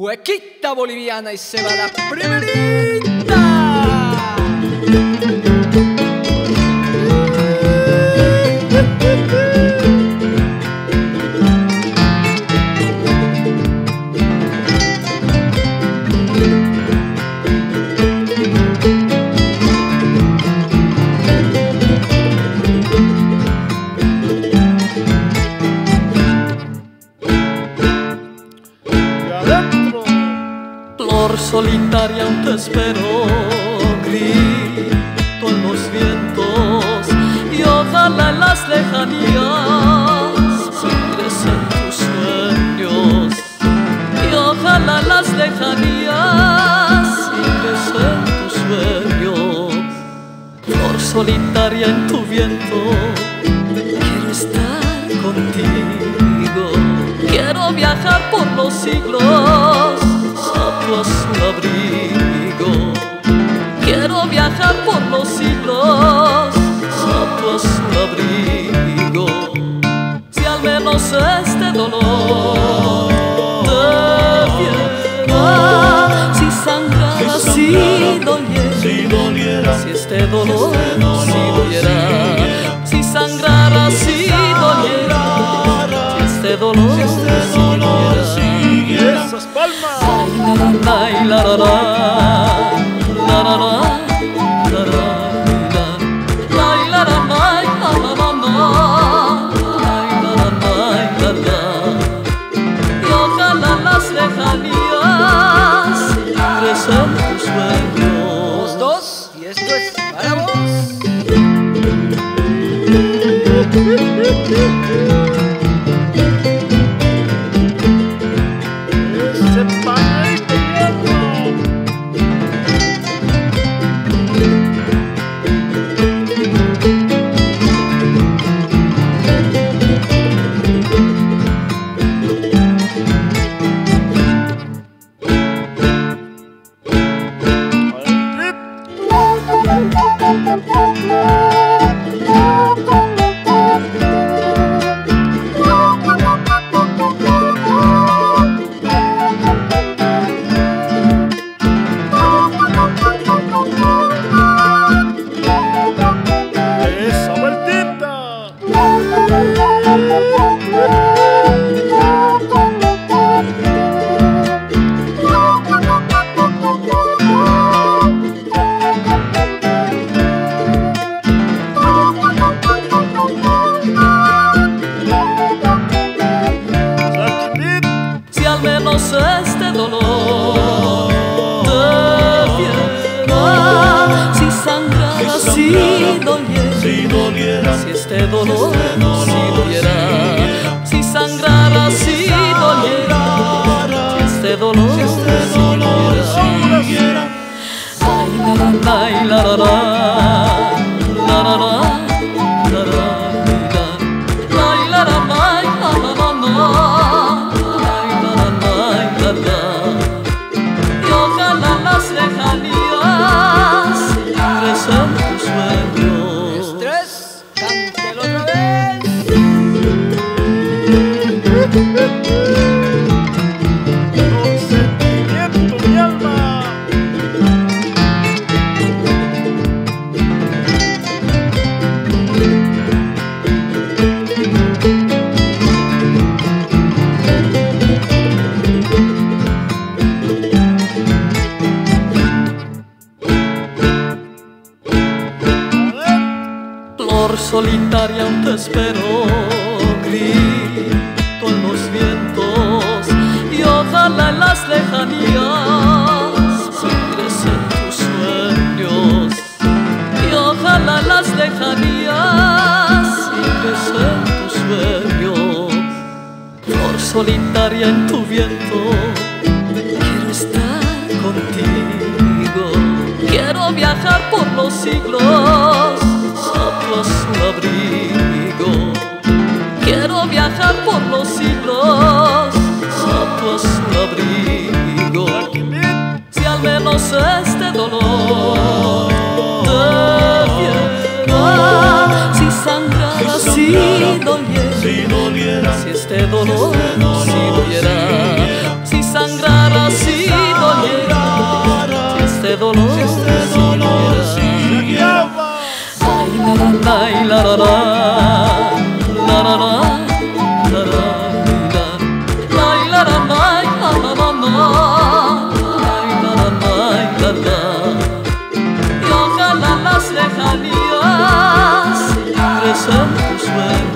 cuequita boliviana y se va la primerita. Flor solitaria aún te espero, grito en los vientos y ojalá las lejanías mires en tus sueños y ojalá las lejanías mires en tus sueños. Flor solitaria en tu viento, quiero estar contigo, quiero viajar por los siglos a tu azul abrigo. Quiero viajar por los siglos a tu azul abrigo. Si al menos este dolor te viera, si sangrara, si doliera, si este dolor si doliera, Woo-hoo-hoo! Doliera, si este dolor si doliera, si sangrara, Flor solitaria aún te espero, grito en los vientos y ojalá las lejanías mires en tus sueños y ojalá las lejanías mires en tus sueños. Flor solitaria en tu viento, quiero estar contigo, quiero viajar por los siglos tu azul abrigo. Quiero viajar por los siglos tu azul abrigo. Si al menos este dolor te viera, si sangrara, si doliera, si este dolor lejanías, libres en tu sueño.